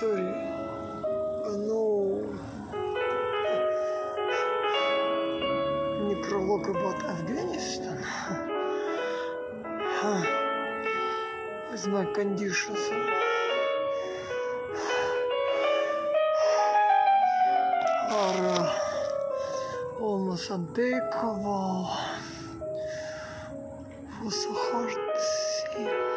Миссури, оно не про Логобат Афганистан. It's my conditions. Are almost unbreakable. For so hard to see.